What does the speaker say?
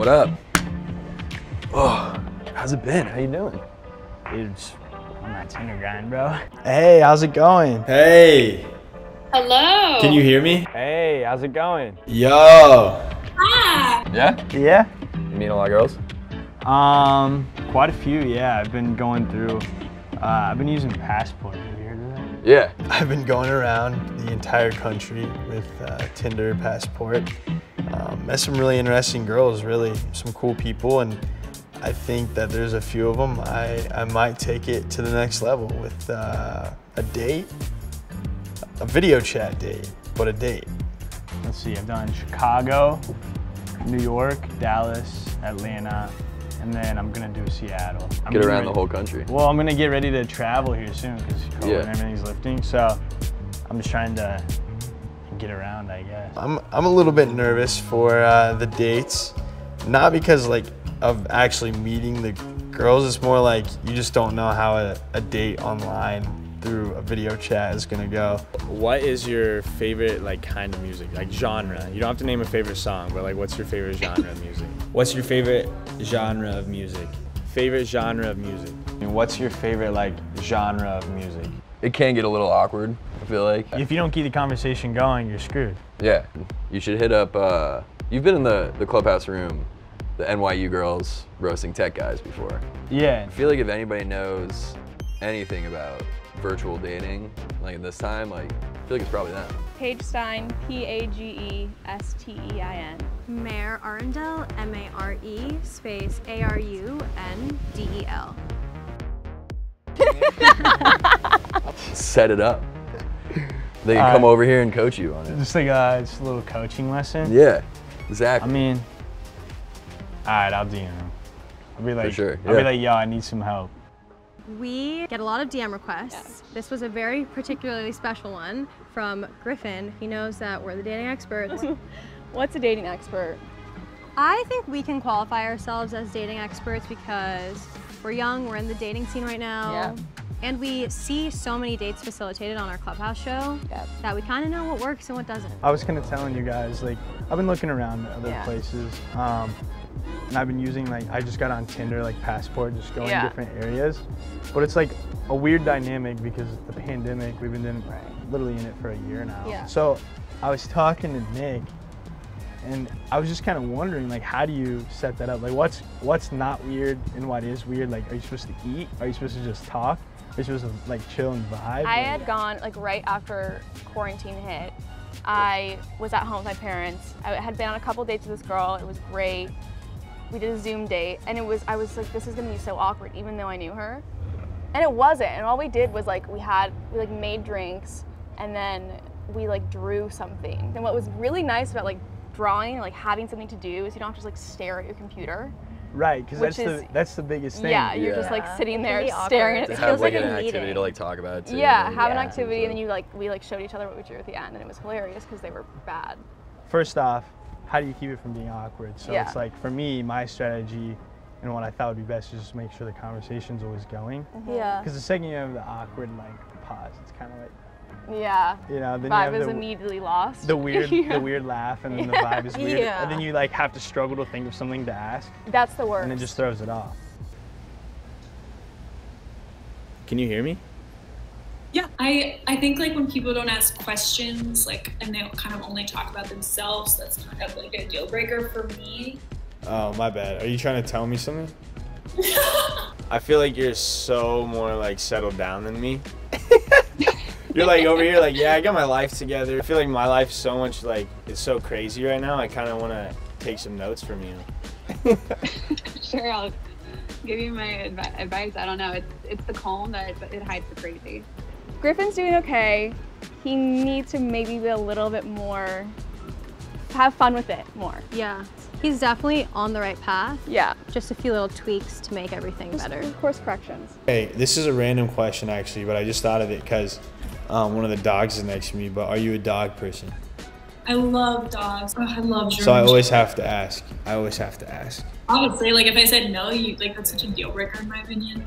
What up? Oh, how's it been? How you doing? Dude, just on that Tinder grind, bro. Hey, how's it going? Hey, Hello. can you hear me? Hey, how's it going? Yo. Hi. Yeah? Yeah. You meet a lot of girls? Um, quite a few. Yeah, I've been going through. Uh, I've been using Passport. Have you heard of that? Yeah. I've been going around the entire country with uh, Tinder passport. Um, met some really interesting girls, really some cool people, and I think that there's a few of them I, I might take it to the next level with uh, a date, a video chat date, but a date. Let's see. I've done Chicago, New York, Dallas, Atlanta, and then I'm gonna do Seattle. I'm Get getting around the whole country. Well, I'm gonna get ready to travel here soon because COVID Yeah. and everything's lifting. So I'm just trying to get around, I guess. I'm, I'm a little bit nervous for uh, the dates, not because like of actually meeting the girls. It's more like you just don't know how a, a date online through a video chat is gonna go. What is your favorite like kind of music, like genre? You don't have to name a favorite song, but like, what's your favorite genre of music? What's your favorite genre of music? Favorite genre of music. And what's your favorite like genre of music? It can get a little awkward, I feel like. If you don't keep the conversation going, you're screwed. Yeah. You should hit up, uh, you've been in the, the clubhouse room, the NYU girls roasting tech guys before. Yeah. I feel like if anybody knows anything about virtual dating, like at this time, like, I feel like it's probably them. Paige Stein, P A G E S T E I N. Mare Arundel, M A R E, space A R U N D E L. Set it up. They can All come over here and coach you on it. Just like uh, just a little coaching lesson. Yeah, exactly. I mean, all right, I'll DM him. I'll be like, sure, I'll be yeah. like, yo, I need some help. We get a lot of DM requests. This was a very particularly special one from Griffin. He knows that we're the dating experts. What's a dating expert? I think we can qualify ourselves as dating experts because we're young, we're in the dating scene right now. Yeah. And we see so many dates facilitated on our clubhouse show Yep. that we kind of know what works and what doesn't. I was kind of telling you guys, like, I've been looking around at other Yeah. places, um, and I've been using like, I just got on Tinder, like Passport, just going Yeah. different areas. But it's like a weird dynamic because the pandemic, we've been in, literally in it for a year now. Yeah. So I was talking to Nick, and I was just kind of wondering, like, how do you set that up? Like, what's what's not weird and what is weird? Like, are you supposed to eat? Are you supposed to just talk? Are you supposed to like chill and vibe? I had gone like right after quarantine hit. I was at home with my parents. I had been on a couple dates with this girl. It was great. We did a Zoom date, and it was I was like, this is gonna be so awkward, even though I knew her. And it wasn't. And all we did was like we had we like made drinks, and then we like drew something. And what was really nice about like drawing, like having something to do, is you don't have to just like stare at your computer. Right, because that's is- the that's the biggest thing. Yeah, you're just like sitting there staring at to it. feels like like an activity meeting. to like talk about too. Yeah, and, have an yeah. activity, and then you like we like showed each other what we drew at the end, and it was hilarious because they were bad. First off, how do you keep it from being awkward? So Yeah. it's like for me, my strategy and what I thought would be best is just make sure the conversation's always going. Mm-hmm. Yeah. Because the second you have the awkward like pause, it's kind of like Yeah. you know then you Vibe have is the, immediately lost. the weird Yeah. the weird laugh and then the vibe is weird Yeah. and then you like have to struggle to think of something to ask That's the worst. and it just throws it off. Can you hear me? Yeah, I I think like when people don't ask questions, like and they kind of only talk about themselves, that's kind of like a deal breaker for me. Oh, my bad. Are you trying to tell me something? I feel like you're so more like settled down than me. You're like over here, like, yeah, I got my life together. I feel like my life's so much like it's so crazy right now. I kind of want to take some notes from you. Sure, I'll give you my advi- advice. I don't know. It's it's the calm that it hides the crazy. Griffin's doing okay. He needs to maybe be a little bit more, have fun with it more. Yeah. He's definitely on the right path. Yeah. Just a few little tweaks to make everything better. Course corrections. Hey, this is a random question actually, but I just thought of it because um, one of the dogs is next to me. But are you a dog person? I love dogs. Oh, I love German. So I always have to ask. I always have to ask. Obviously, like if I said no, you like that's such a deal breaker in my opinion.